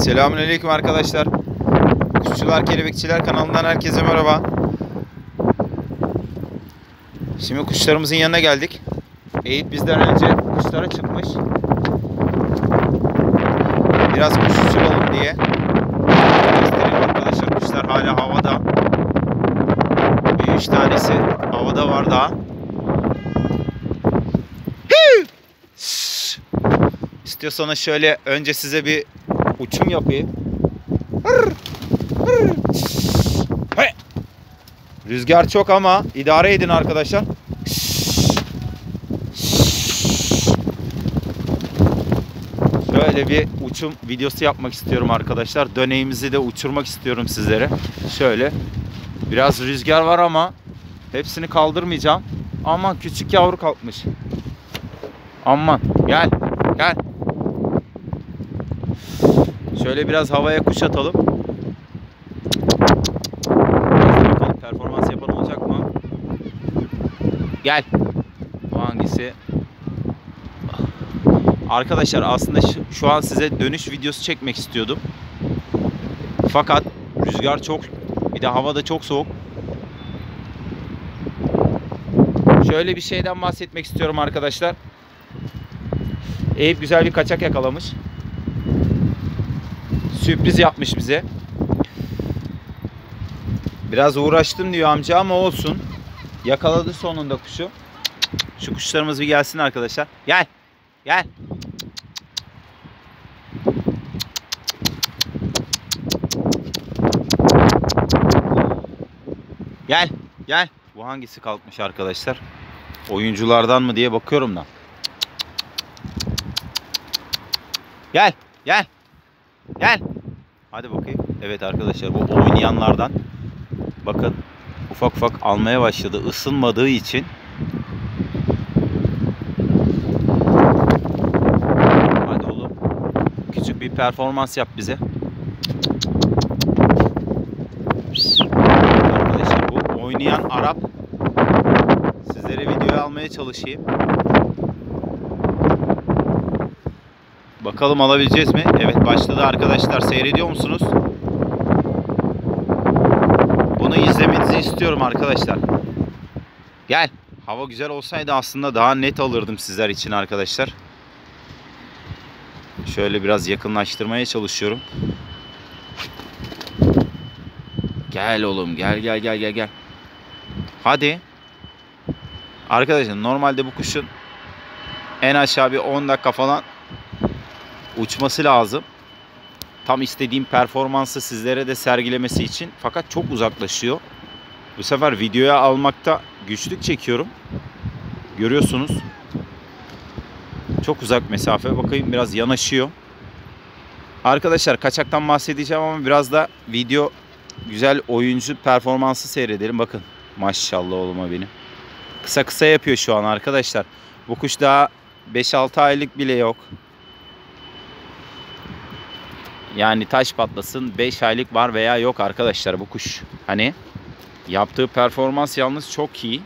Selamünaleyküm arkadaşlar. Kuşçular Kelebekçiler kanalından herkese merhaba. Şimdi kuşlarımızın yanına geldik. Eyüp bizden önce kuşlara çıkmış. Biraz kuş uçuralım diye. Göstereyim arkadaşlar kuşlar hala havada. Bir üç tanesi havada var daha. İstiyorsanız şöyle önce size bir uçum yapayım. Hey! Rüzgar çok ama idare edin arkadaşlar. Şöyle bir uçum videosu yapmak istiyorum arkadaşlar. Döneğimizi de uçurmak istiyorum sizlere. Şöyle. Biraz rüzgar var ama hepsini kaldırmayacağım. Aman küçük yavru kalkmış. Aman gel gel. Şöyle biraz havaya kuş atalım. Bakalım performans yapan olacak mı? Gel. Bu hangisi? Arkadaşlar aslında şu, an size dönüş videosu çekmek istiyordum. Fakat rüzgar çok bir de hava da çok soğuk. Şöyle bir şeyden bahsetmek istiyorum arkadaşlar. Eyüp güzel bir kaçak yakalamış. Sürpriz yapmış bize. Biraz uğraştım diyor amca ama olsun. Yakaladı sonunda kuşu. Şu kuşlarımız bir gelsin arkadaşlar. Gel. Gel. Gel. Gel. Bu hangisi kalkmış arkadaşlar? Oyunculardan mı diye bakıyorum da. Gel. Gel. Gel. Hadi bakayım. Evet arkadaşlar bu oynayanlardan. Bakın ufak ufak almaya başladı. Isınmadığı için. Hadi oğlum. Küçük bir performans yap bize. Arkadaşlar bu oynayan Arap. Sizlere videoya almaya çalışayım. Bakalım alabileceğiz mi? Evet başladı arkadaşlar. Seyrediyor musunuz? Bunu izlemenizi istiyorum arkadaşlar. Gel. Hava güzel olsaydı aslında daha net alırdım sizler için arkadaşlar. Şöyle biraz yakınlaştırmaya çalışıyorum. Gel oğlum gel gel gel gel gel. Hadi. Arkadaşlar normalde bu kuşun en aşağı bir 10 dakika falan uçması lazım. Tam istediğim performansı sizlere de sergilemesi için. Fakat çok uzaklaşıyor. Bu sefer videoya almakta güçlük çekiyorum. Görüyorsunuz. Çok uzak mesafe. Bakayım biraz yanaşıyor. Arkadaşlar kaçaktan bahsedeceğim ama biraz da video güzel oyuncu performansı seyredelim. Bakın maşallah oğluma benim. Kısa kısa yapıyor şu an arkadaşlar. Bu kuş daha 5-6 aylık bile yok. Yani taş patlasın 5 aylık var veya yok arkadaşlar bu kuş. Hani yaptığı performans yalnız çok iyi.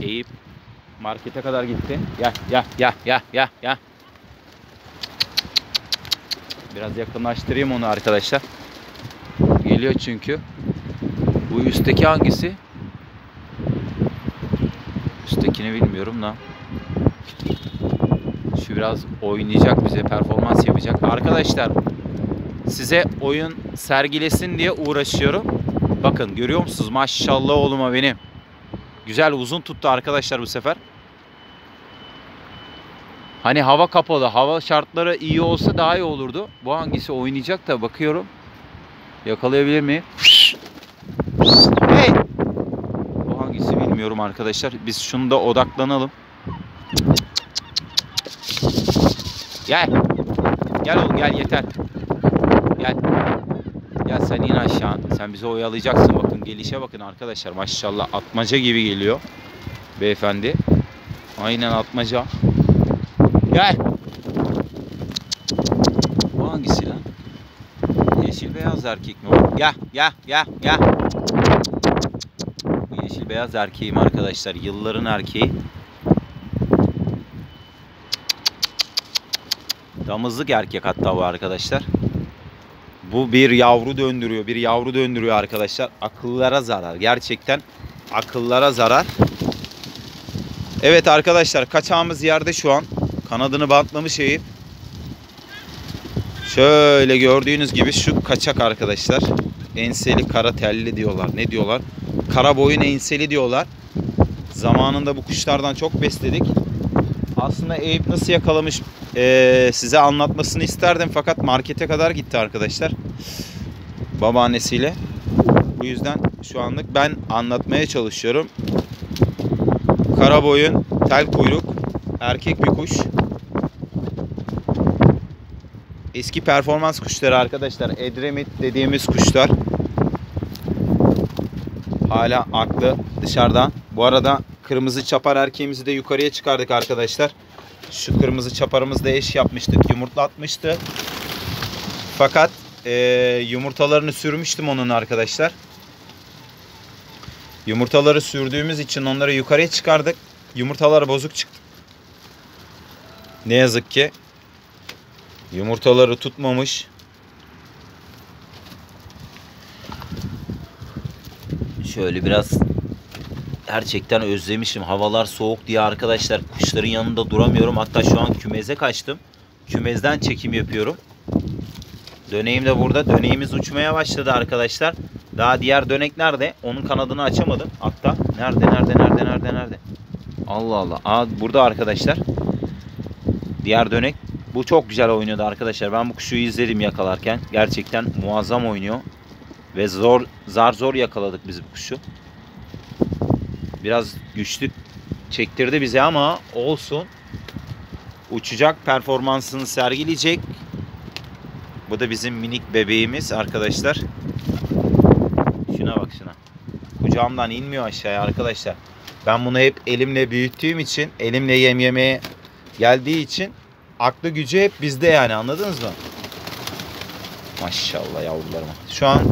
Eyüp markete kadar gitti. Gel gel gel gel gel gel. Biraz yakınlaştırayım onu arkadaşlar. Geliyor çünkü. Bu üstteki hangisi? Üsttekini bilmiyorum da. Şu biraz oynayacak bize performans yapacak. Arkadaşlar size oyun sergilesin diye uğraşıyorum. Bakın görüyor musunuz? Maşallah oğluma benim. Güzel uzun tuttu arkadaşlar bu sefer. Hani hava kapalı. Hava şartları iyi olsa daha iyi olurdu. Bu hangisi oynayacak da bakıyorum. Yakalayabilir mi? Hey! Bu hangisi bilmiyorum arkadaşlar. Biz şunu da odaklanalım. Gel. Gel oğlum gel yeter. Gel. Gel sen in aşağı. Sen bizi oyalayacaksın. Bakın gelişe bakın arkadaşlar. Maşallah atmaca gibi geliyor. Beyefendi. Aynen atmaca. Gel. Bu hangisi lan? Yeşil beyaz erkek mi? Gel gel gel gel. Bu yeşil beyaz erkeğim arkadaşlar. Yılların erkeği. Damızlık erkek hatta bu arkadaşlar. Bu bir yavru döndürüyor. Bir yavru döndürüyor arkadaşlar. Akıllara zarar. Gerçekten akıllara zarar. Evet arkadaşlar kaçağımız yerde şu an. Kanadını bantlamış Eyüp. Şöyle gördüğünüz gibi şu kaçak arkadaşlar. Enseli kara telli diyorlar. Ne diyorlar? Kara boyun enseli diyorlar. Zamanında bu kuşlardan çok besledik. Aslında Eyüp nasıl yakalamış eee, size anlatmasını isterdim. Fakat markete kadar gitti arkadaşlar. Babaannesiyle. Bu yüzden şu anlık ben anlatmaya çalışıyorum. Kara boyun, tel kuyruk, erkek bir kuş. Eski performans kuşları arkadaşlar. Edremit dediğimiz kuşlar. Hala aklı dışarıda. Bu arada kırmızı çapar erkeğimizi de yukarıya çıkardık arkadaşlar. Şu kırmızı çaparımızda eş yapmıştık. Yumurtlatmıştı. Fakat eee, yumurtalarını sürmüştüm onun arkadaşlar. Yumurtaları sürdüğümüz için onları yukarıya çıkardık. Yumurtalar bozuk çıktı. Ne yazık ki yumurtaları tutmamış. Şöyle biraz gerçekten özlemişim. Havalar soğuk diye arkadaşlar kuşların yanında duramıyorum. Hatta şu an kümeze kaçtım. Kümezden çekim yapıyorum. Döneğim de burada. Döneğimiz uçmaya başladı arkadaşlar. Daha diğer dönek nerede? Onun kanadını açamadım. Hatta nerede nerede nerede nerede nerede? Allah Allah. Aa, burada arkadaşlar. Diğer dönek. Bu çok güzel oynuyordu arkadaşlar. Ben bu kuşu izledim yakalarken. Gerçekten muazzam oynuyor. Ve zor zar zor yakaladık biz bu kuşu. Biraz güçlük çektirdi bize ama olsun. Uçacak performansını sergileyecek. Bu da bizim minik bebeğimiz arkadaşlar. Şuna bak şuna. Kucağımdan inmiyor aşağıya arkadaşlar. Ben bunu hep elimle büyüttüğüm için, elimle yem yemeye geldiği için aklı gücü hep bizde yani anladınız mı? Maşallah yavrularıma. Şu an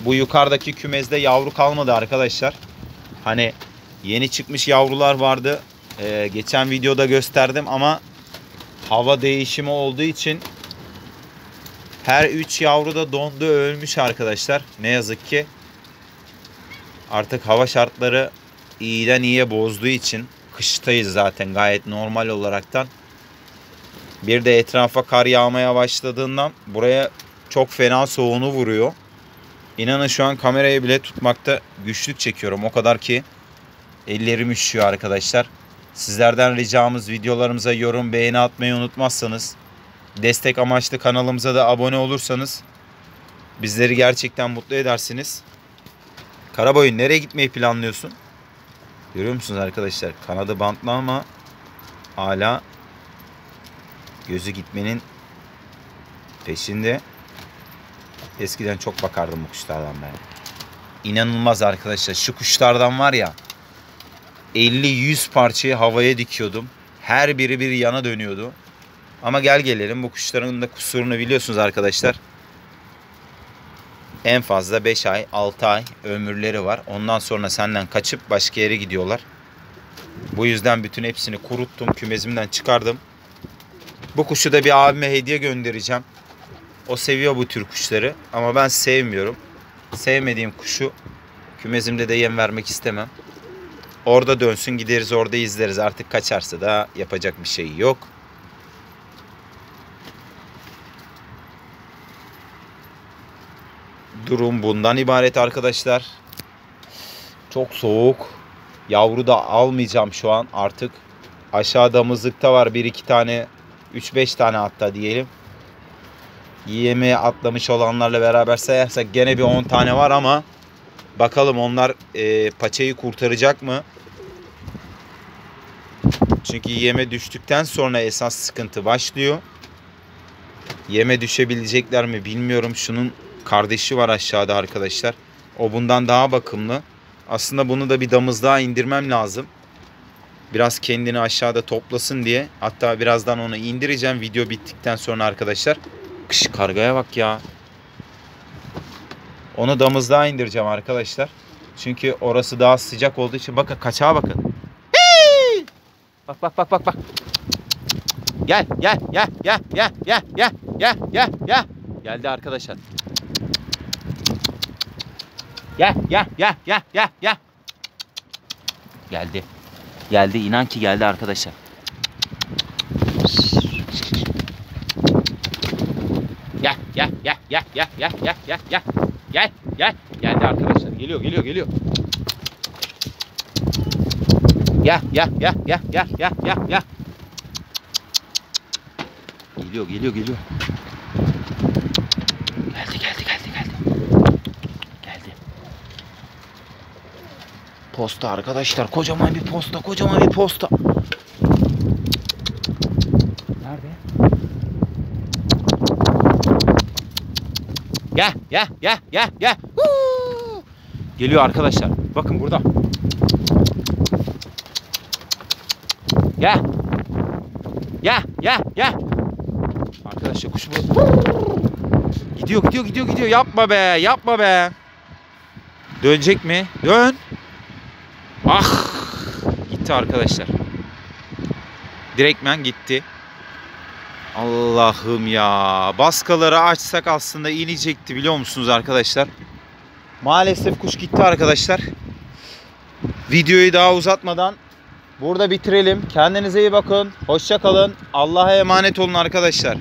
bu yukarıdaki kümezde yavru kalmadı arkadaşlar. Hani yeni çıkmış yavrular vardı. Ee, geçen videoda gösterdim ama hava değişimi olduğu için her 3 yavru da dondu ölmüş arkadaşlar. Ne yazık ki. Artık hava şartları iyiden iyiye bozduğu için kıştayız zaten gayet normal olaraktan. Bir de etrafa kar yağmaya başladığından buraya çok fena soğunu vuruyor. İnanın şu an kamerayı bile tutmakta güçlük çekiyorum. O kadar ki ellerim üşüyor arkadaşlar. Sizlerden ricamız videolarımıza yorum beğeni atmayı unutmazsanız destek amaçlı kanalımıza da abone olursanız bizleri gerçekten mutlu edersiniz. Karaboyun nereye gitmeyi planlıyorsun? Görüyor musunuz arkadaşlar? Kanadı bantlı ama hala gözü gitmenin peşinde. Eskiden çok bakardım bu kuşlardan ben. İnanılmaz arkadaşlar. Şu kuşlardan var ya 50-100 parçayı havaya dikiyordum. Her biri bir yana dönüyordu. Ama gel gelelim bu kuşların da kusurunu biliyorsunuz arkadaşlar. En fazla 5 ay, 6 ay ömürleri var. Ondan sonra senden kaçıp başka yere gidiyorlar. Bu yüzden bütün hepsini kuruttum, kümezimden çıkardım. Bu kuşu da bir abime hediye göndereceğim. O seviyor bu tür kuşları ama ben sevmiyorum. Sevmediğim kuşu kümezimde de yem vermek istemem. Orada dönsün gideriz orada izleriz. Artık kaçarsa da yapacak bir şey yok. Durum bundan ibaret arkadaşlar. Çok soğuk. Yavru da almayacağım şu an artık. Aşağıda mızıkta var bir iki tane 3-5 tane hatta diyelim. Yemeğe atlamış olanlarla beraber sayarsak gene bir 10 tane var ama bakalım onlar e, paçayı kurtaracak mı? Çünkü yeme düştükten sonra esas sıkıntı başlıyor. Yeme düşebilecekler mi bilmiyorum. Şunun kardeşi var aşağıda arkadaşlar. O bundan daha bakımlı. Aslında bunu da bir damızlığa indirmem lazım. Biraz kendini aşağıda toplasın diye. Hatta birazdan onu indireceğim video bittikten sonra arkadaşlar. Kış kargaya bak ya. Onu damızlığa indireceğim arkadaşlar. Çünkü orası daha sıcak olduğu için bakın kaçağa bakın. Bak bak bak bak bak. Gel gel gel gel gel gel gel gel gel gel. Geldi arkadaşlar. Gel gel gel gel gel gel. Geldi. Geldi inan ki geldi arkadaşlar. Gel gel gel gel gel gel gel gel. Gel gel. Geldi arkadaşlar. Geliyor geliyor geliyor. Gel gel gel gel gel gel gel gel. Geliyor geliyor geliyor. Geldi geldi geldi geldi. Geldi. Posta arkadaşlar. Kocaman bir posta. Kocaman bir posta. Gel gel gel gel gel. Geliyor arkadaşlar. Bakın burada. Gel. Gel gel gel. Arkadaşlar kuş bu. Gidiyor gidiyor gidiyor gidiyor. Yapma be yapma be. Dönecek mi? Dön. Ah. Gitti arkadaşlar. Direktmen gitti. Allah'ım ya. Baskaları açsak aslında inecekti biliyor musunuz arkadaşlar? Maalesef kuş gitti arkadaşlar. Videoyu daha uzatmadan burada bitirelim. Kendinize iyi bakın. Hoşça kalın. Allah'a emanet olun arkadaşlar.